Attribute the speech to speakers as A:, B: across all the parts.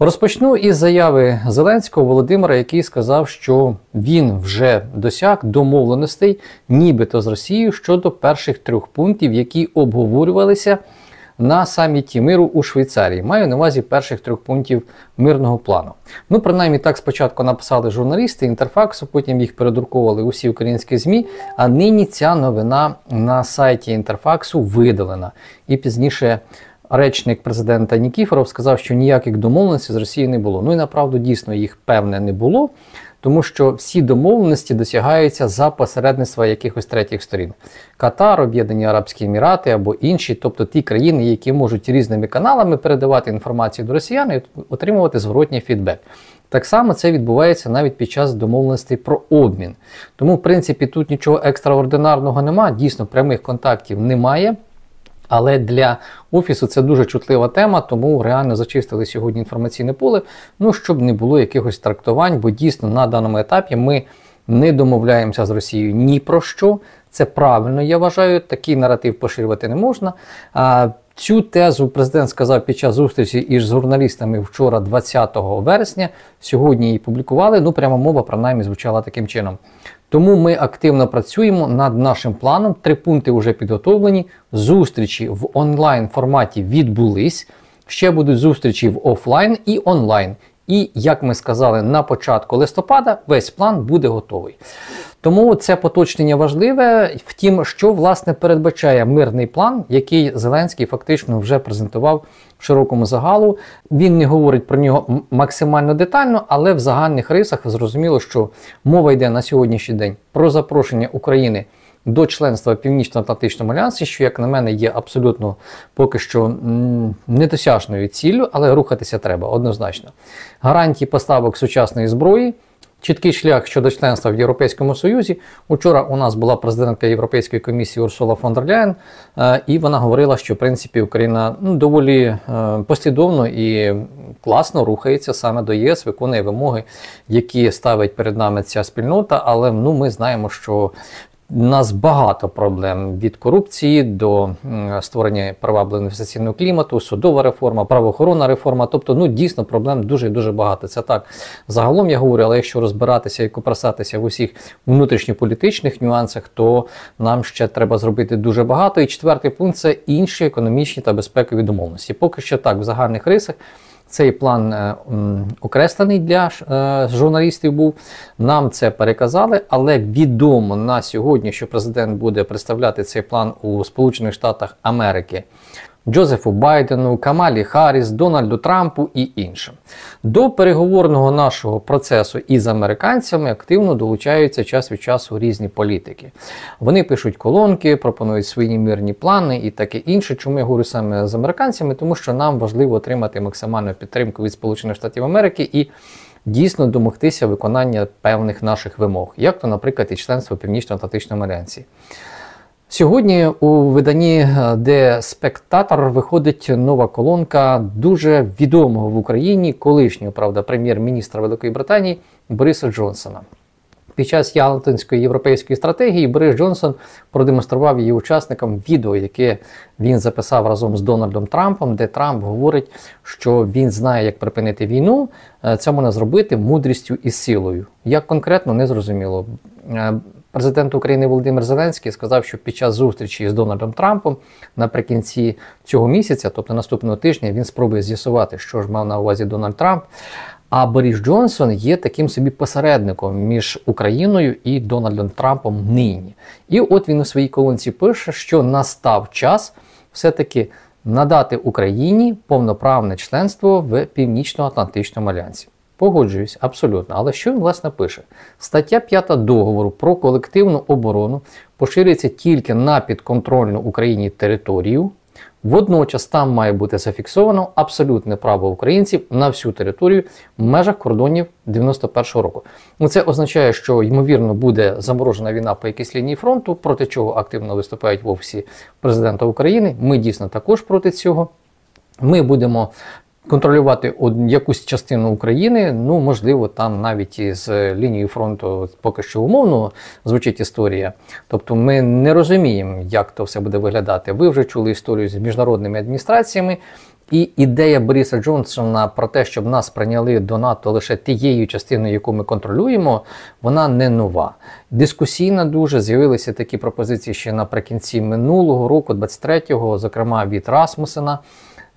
A: Розпочну із заяви Зеленського Володимира, який сказав, що він вже досяг домовленостей, нібито з Росією щодо перших трьох пунктів, які обговорювалися на саміті миру у Швейцарії. Маю на увазі перших трьох пунктів мирного плану. Ну, принаймні, так спочатку написали журналісти інтерфаксу, потім їх передруковували усі українські ЗМІ. А нині ця новина на сайті інтерфаксу видалена і пізніше. Речник президента Нікіфоров сказав, що ніяких домовленостей з Росією не було. Ну і направду дійсно їх певне не було, тому що всі домовленості досягаються за посередництва якихось третіх сторін: Катар, Об'єднані Арабські Емірати або інші, тобто ті країни, які можуть різними каналами передавати інформацію до росіян і отримувати зворотній фідбек. Так само це відбувається навіть під час домовленостей про обмін. Тому, в принципі, тут нічого екстраординарного немає, дійсно прямих контактів немає. Але для офісу це дуже чутлива тема, тому реально зачистили сьогодні інформаційне поле, ну щоб не було якихось трактувань, бо дійсно на даному етапі ми не домовляємося з Росією ні про що. Це правильно, я вважаю, такий наратив поширювати не можна. Цю тезу президент сказав під час зустрічі із журналістами вчора, 20 вересня. Сьогодні її публікували. Ну, прямо мова принаймні звучала таким чином. Тому ми активно працюємо над нашим планом. Три пункти вже підготовлені. Зустрічі в онлайн форматі відбулись. Ще будуть зустрічі в офлайн і онлайн. І, як ми сказали, на початку листопада весь план буде готовий. Тому це поточнення важливе. Втім, що власне передбачає мирний план, який Зеленський фактично вже презентував широкому загалу. Він не говорить про нього максимально детально, але в загальних рисах зрозуміло, що мова йде на сьогоднішній день про запрошення України. До членства в Північно-Атлантичному альянсі, що, як на мене, є абсолютно поки що недосяжною ціллю, але рухатися треба однозначно. Гарантії поставок сучасної зброї, Чіткий шлях щодо членства в Європейському Союзі. Учора у нас була президентка Європейської комісії Урсула фон дер Ляєн, е, і вона говорила, що в принципі Україна ну, доволі е, послідовно і класно рухається саме до ЄС, виконує вимоги, які ставить перед нами ця спільнота. Але ну, ми знаємо, що нас багато проблем від корупції до створення привабливого інвестиційного клімату, судова реформа, правоохоронна реформа. Тобто, ну дійсно проблем дуже дуже багато. Це так загалом я говорю, але якщо розбиратися і копросатися в усіх внутрішньополітичних нюансах, то нам ще треба зробити дуже багато. І четвертий пункт це інші економічні та безпекові домовленості. Поки що так в загальних рисах. Цей план е, окреслений для е, журналістів був. Нам це переказали, але відомо на сьогодні, що президент буде представляти цей план у Сполучених Штатах Америки Джозефу Байдену, Камалі Харріс, Дональду Трампу і іншим. До переговорного нашого процесу із американцями активно долучаються час від часу різні політики. Вони пишуть колонки, пропонують свої мирні плани і таке інше. Чому я говорю саме з американцями? Тому що нам важливо отримати максимальну підтримку від Сполучених Штатів Америки і. Дійсно домогтися виконання певних наших вимог, як то, наприклад, і членство Північно-Атлантичному альянсі. Сьогодні у виданні де спектатор виходить нова колонка дуже відомого в Україні колишнього правда прем'єр-міністра Великої Британії Бориса Джонсона. Під час Ялтинської європейської стратегії Борис Джонсон продемонстрував її учасникам відео, яке він записав разом з Дональдом Трампом, де Трамп говорить, що він знає, як припинити війну. Е, це можна зробити мудрістю і силою. Як конкретно не зрозуміло. Президент України Володимир Зеленський сказав, що під час зустрічі з Дональдом Трампом наприкінці цього місяця, тобто наступного тижня, він спробує з'ясувати, що ж мав на увазі Дональд Трамп. А Борис Джонсон є таким собі посередником між Україною і Дональдом Трампом нині. І от він у своїй колонці пише, що настав час все-таки надати Україні повноправне членство в Північно-Атлантичному альянсі. Погоджуюсь, абсолютно. Але що він власне пише? Стаття 5 договору про колективну оборону поширюється тільки на підконтрольну Україні територію. Водночас там має бути зафіксовано абсолютне право українців на всю територію в межах кордонів 91-го року. Ну, Це означає, що ймовірно буде заморожена війна по якійсь лінії фронту, проти чого активно виступають в офісі президента України. Ми дійсно також проти цього. Ми будемо контролювати якусь частину України, ну можливо, там навіть із лінією фронту поки що умовно звучить історія. Тобто ми не розуміємо, як то все буде виглядати. Ви вже чули історію з міжнародними адміністраціями. І ідея Бориса Джонсона про те, щоб нас прийняли до НАТО лише тією частиною, яку ми контролюємо, вона не нова. Дискусійна дуже з'явилися такі пропозиції ще наприкінці минулого року, 23-го, зокрема від Расмусена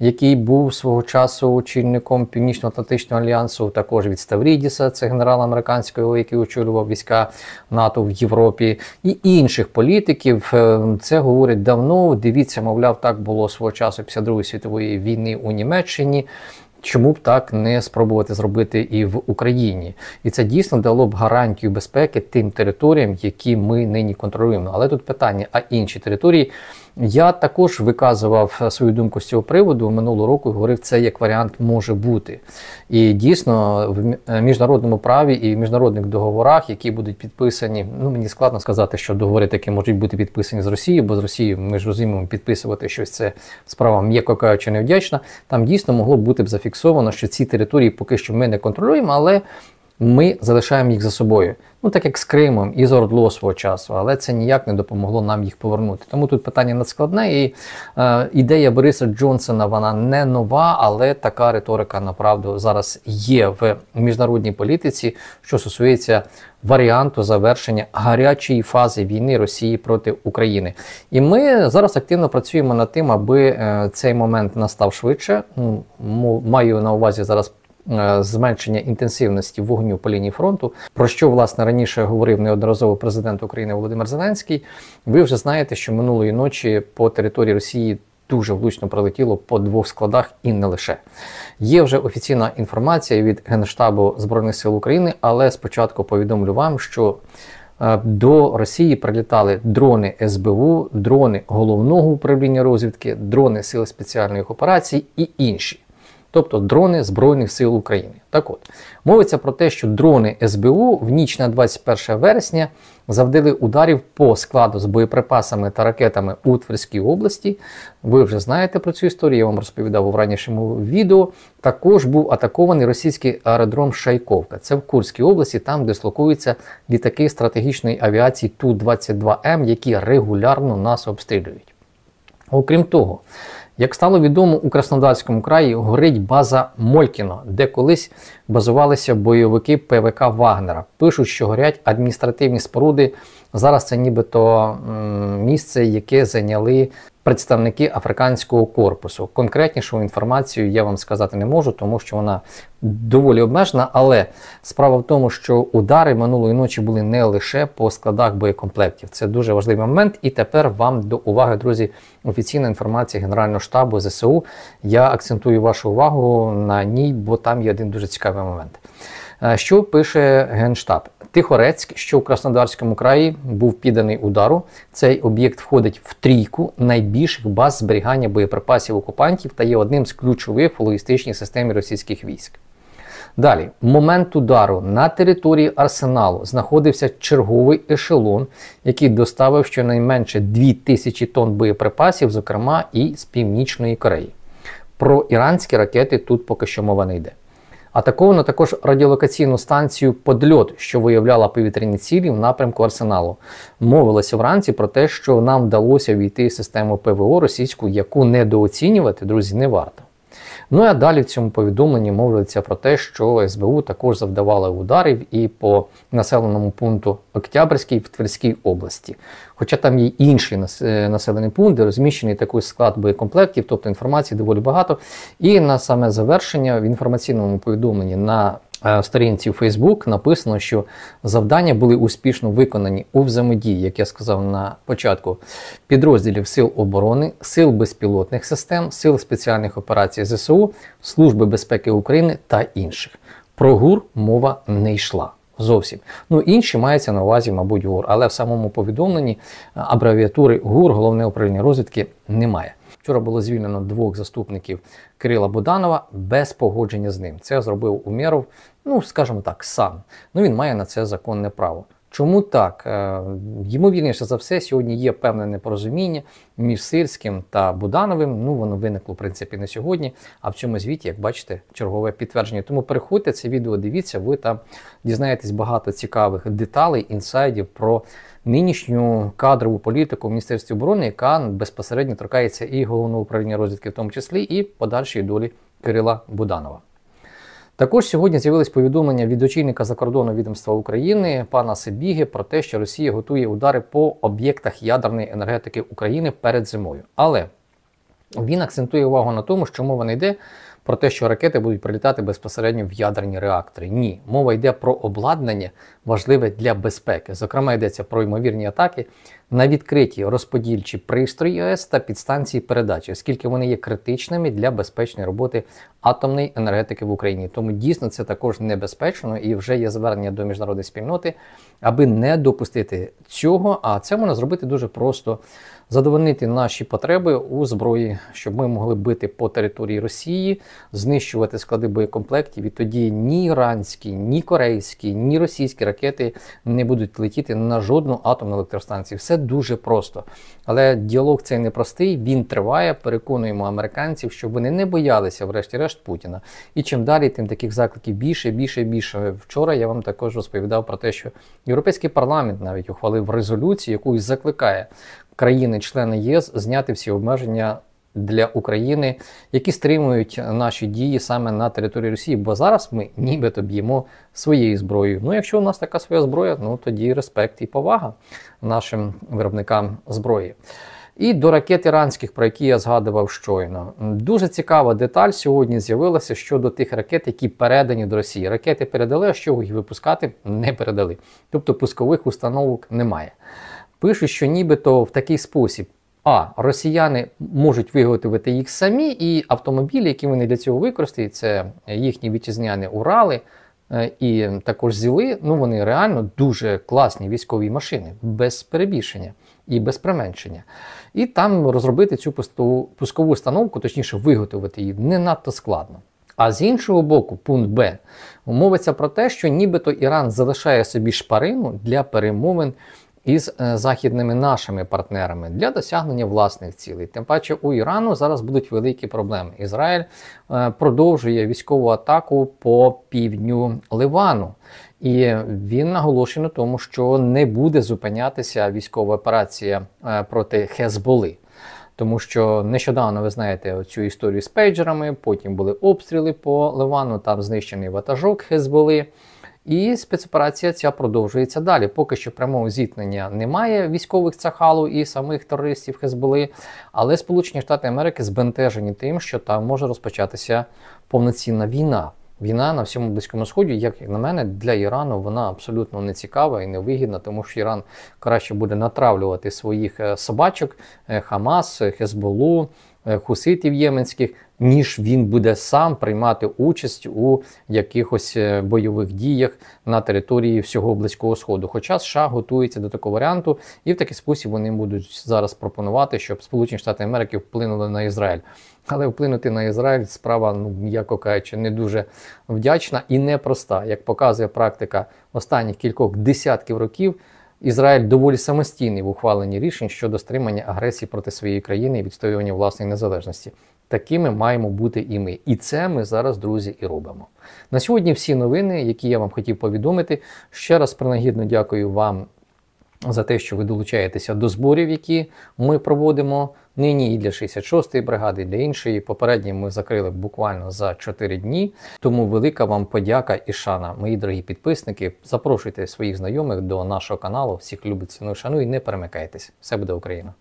A: який був свого часу очільником Північно-Атлантичного альянсу, також від Ставрідіса, це генерал американського, який очолював війська НАТО в Європі, і інших політиків. Е, це говорять давно. Дивіться, мовляв, так було свого часу після Другої світової війни у Німеччині. Чому б так не спробувати зробити і в Україні? І це дійсно дало б гарантію безпеки тим територіям, які ми нині контролюємо. Але тут питання: а інші території я також виказував свою думку з цього приводу минулого року. і Говорив, це як варіант може бути. І дійсно в е, міжнародному праві і в міжнародних договорах, які будуть підписані, ну мені складно сказати, що договори такі можуть бути підписані з Росією, бо з Росією ми ж розуміємо, підписувати щось це справа м'яко кажучи, невдячна. Там дійсно могло бути б зафіксовано, що ці території поки що ми не контролюємо, але ми залишаємо їх за собою. Ну, так як з Кримом і з Ордло свого часу, але це ніяк не допомогло нам їх повернути. Тому тут питання надскладне. І е, ідея Бориса Джонсона вона не нова, але така риторика направду зараз є в міжнародній політиці, що стосується варіанту завершення гарячої фази війни Росії проти України. І ми зараз активно працюємо над тим, аби е, цей момент настав швидше. Ну, маю на увазі зараз. Е, зменшення інтенсивності вогню по лінії фронту, про що власне раніше говорив неодноразово президент України Володимир Зеленський. Ви вже знаєте, що минулої ночі по території Росії дуже влучно прилетіло по двох складах і не лише. Є вже офіційна інформація від Генштабу Збройних сил України, але спочатку повідомлю вам, що е, до Росії прилітали дрони СБУ, дрони головного управління розвідки, дрони Сил спеціальних операцій і інші тобто дрони Збройних сил України. Так от, мовиться про те, що дрони СБУ в ніч на 21 вересня завдали ударів по складу з боєприпасами та ракетами у Тверській області. Ви вже знаєте про цю історію, я вам розповідав у ранішому відео. Також був атакований російський аеродром Шайковка. Це в Курській області, там дислокуються літаки стратегічної авіації Ту-22М, які регулярно нас обстрілюють. Окрім того, як стало відомо, у Краснодарському краї горить база Молькіно, де колись базувалися бойовики ПВК Вагнера. Пишуть, що горять адміністративні споруди. Зараз це нібито місце, яке зайняли представники африканського корпусу. Конкретнішу інформацію я вам сказати не можу, тому що вона доволі обмежена. Але справа в тому, що удари минулої ночі були не лише по складах боєкомплектів. Це дуже важливий момент. І тепер вам до уваги, друзі, офіційна інформація Генерального штабу ЗСУ. Я акцентую вашу увагу на ній, бо там є один дуже цікавий момент. Е, що пише Генштаб? Тихорецьк, що в Краснодарському краї був підданий удару. Цей об'єкт входить в трійку найбільших баз зберігання боєприпасів окупантів та є одним з ключових в логістичній системі російських військ. Далі, в момент удару на території арсеналу знаходився черговий ешелон, який доставив щонайменше 2000 тонн боєприпасів, зокрема і з Північної Кореї. Про іранські ракети тут поки що мова не йде. Атаковано також радіолокаційну станцію Подльот, що виявляла повітряні цілі в напрямку арсеналу. Мовилося вранці про те, що нам вдалося війти в систему ПВО російську, яку недооцінювати, друзі, не варто. Ну а далі в цьому повідомленні мовиться про те, що СБУ також завдавали ударів і по населеному пункту Октябрьській в Тверській області. Хоча там є інший е, населений пункт, де розміщений такий склад боєкомплектів, тобто інформації доволі багато. І на саме завершення в інформаційному повідомленні на сторінці в Facebook написано, що завдання були успішно виконані у взаємодії, як я сказав на початку, підрозділів Сил оборони, сил безпілотних систем, сил спеціальних операцій ЗСУ, Служби безпеки України та інших. Про ГУР мова не йшла. Зовсім. Ну, інші мається на увазі, мабуть, ГУР, але в самому повідомленні абревіатури ГУР, головне управління розвідки, немає. Вчора було звільнено двох заступників Кирила Буданова без погодження з ним. Це зробив Умєров, ну скажімо так, сам. Ну він має на це законне право. Чому так? Е, ймовірніше за все, сьогодні є певне непорозуміння між Сирським та Будановим. Ну, воно виникло, в принципі, не сьогодні, а в цьому звіті, як бачите, чергове підтвердження. Тому переходьте це відео, дивіться, ви там дізнаєтесь багато цікавих деталей, інсайдів про нинішню кадрову політику в Міністерстві оборони, яка безпосередньо торкається і головного управління розвідки, в тому числі, і подальшої долі Кирила Буданова. Також сьогодні з'явились повідомлення від очільника закордонного відомства України пана Сибіги про те, що Росія готує удари по об'єктах ядерної енергетики України перед зимою. Але він акцентує увагу на тому, що мова не йде про те, що ракети будуть прилітати безпосередньо в ядерні реактори. Ні, мова йде про обладнання, важливе для безпеки. Зокрема, йдеться про ймовірні атаки на відкриті розподільчі пристрої ОС та підстанції передачі, оскільки вони є критичними для безпечної роботи атомної енергетики в Україні. Тому дійсно це також небезпечно і вже є звернення до міжнародної спільноти, аби не допустити цього. А це можна зробити дуже просто задовольнити наші потреби у зброї, щоб ми могли бити по території Росії, знищувати склади боєкомплектів. І тоді ні іранські, ні корейські, ні російські ракети не будуть летіти на жодну атомну електростанцію. Все дуже просто. Але діалог цей непростий, він триває. Переконуємо американців, щоб вони не боялися, врешті-решт, Путіна. І чим далі, тим таких закликів більше, більше, більше. Вчора я вам також розповідав про те, що європейський парламент навіть ухвалив резолюцію, яку закликає країни-члени ЄС зняти всі обмеження. Для України, які стримують наші дії саме на території Росії, бо зараз ми нібито б'ємо своєю зброєю. Ну, якщо у нас така своя зброя, ну тоді респект і повага нашим виробникам зброї. І до ракет іранських, про які я згадував щойно. Дуже цікава деталь сьогодні з'явилася щодо тих ракет, які передані до Росії. Ракети передали, а що їх випускати не передали. Тобто пускових установок немає. Пишуть, що нібито в такий спосіб. А росіяни можуть виготовити їх самі, і автомобілі, які вони для цього використають, це їхні вітчизняні Урали е, і також ЗІЛи, ну вони реально дуже класні військові машини, без перебільшення і без применшення. І там розробити цю пускову установку, точніше, виготовити її не надто складно. А з іншого боку, пункт Б мовиться про те, що нібито Іран залишає собі шпарину для перемовин із е, західними нашими партнерами для досягнення власних цілей. Тим паче у Ірану зараз будуть великі проблеми. Ізраїль е, продовжує військову атаку по півдню Ливану. І він наголошує на тому, що не буде зупинятися військова операція е, проти Хезболи. Тому що нещодавно ви знаєте цю історію з пейджерами, потім були обстріли по Ливану, там знищений ватажок Хезболи. І спецоперація ця продовжується далі. Поки що прямого зіткнення немає військових цахалу і самих терористів Хезболи, але Сполучені Штати Америки збентежені тим, що там може розпочатися повноцінна війна. Війна на всьому близькому сході, як на мене, для Ірану вона абсолютно не цікава і не вигідна, тому що Іран краще буде натравлювати своїх е, собачок, е, Хамас, Хезболу, е, Хуситів Єменських ніж він буде сам приймати участь у якихось е, бойових діях на території всього близького сходу. Хоча США готується до такого варіанту, і в такий спосіб вони будуть зараз пропонувати, щоб Сполучені Штати Америки вплинули на Ізраїль. Але вплинути на Ізраїль справа, ну м'яко кажучи, не дуже вдячна і непроста. Як показує практика останніх кількох десятків років. Ізраїль доволі самостійний в ухваленні рішень щодо стримання агресії проти своєї країни і відстоювання власної незалежності. Такими маємо бути і ми. І це ми зараз, друзі, і робимо. На сьогодні всі новини, які я вам хотів повідомити. Ще раз принагідно дякую вам за те, що ви долучаєтеся до зборів, які ми проводимо нині і для 66-ї бригади, і для іншої. Попередні ми закрили буквально за 4 дні. Тому велика вам подяка і шана, мої дорогі підписники. Запрошуйте своїх знайомих до нашого каналу. Всіх любить ціну шану і не перемикайтесь. Все буде Україна!